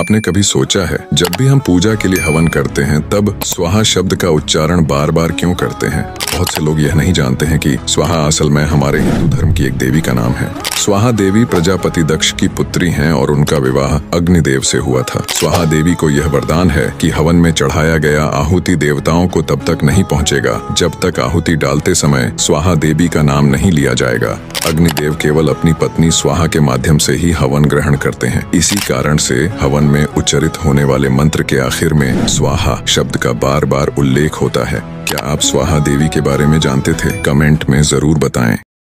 आपने कभी सोचा है, जब भी हम पूजा के लिए हवन करते हैं, तब स्वाहा शब्द का उच्चारण बार बार क्यों करते हैं? बहुत से लोग यह नहीं जानते हैं कि स्वाहा असल में हमारे हिंदू धर्म की एक देवी का नाम है। स्वाहा देवी प्रजापति दक्ष की पुत्री हैं और उनका विवाह अग्निदेव से हुआ था। स्वाहा देवी को यह वरदान है कि हवन में चढ़ाया गया आहुति देवताओं को तब तक नहीं पहुंचेगा, जब तक आहुति डालते समय स्वाहा देवी का नाम नहीं लिया जाएगा। अग्निदेव केवल अपनी पत्नी स्वाहा के माध्यम से ही हवन ग्रहण करते हैं। इसी कारण से हवन में उच्चरित होने वाले मंत्र के आखिर में स्वाहा शब्द का बार बार उल्लेख होता है। क्या आप स्वाहा देवी के बारे में जानते थे? कमेंट में ज़रूर बताएँ।